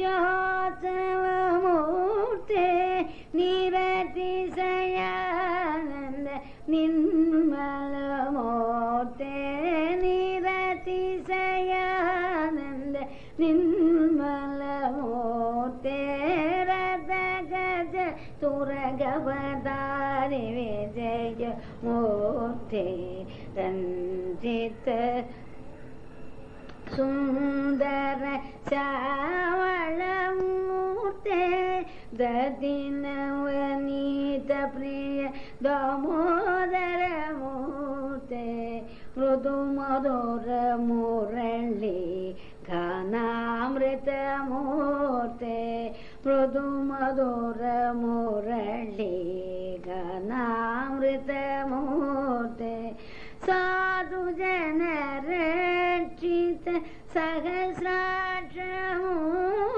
നിത്യോത്സവമൂർത്തെ നിരതിശയാനന്ദ നിർമ്മലമൂർത്തെ നിരതിശയാനന്ദ നിർമ്മലമൂർത്തെ രഥഗജ തുറഗവതാരി വിജയ മൂർത്തെ രഞ്ജിത്ത് സുന്ദര ചാ दिन नीत प्रिय मोते वनीतप्रिय दामोदरमूर्ते मृदुमधुरमुरळि घनामृतमूर्ते साधु घनामृतमूर्ते साधुजनरक्षित सहस्राक्षमूर्ते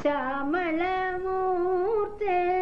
श्यामलमूर्ते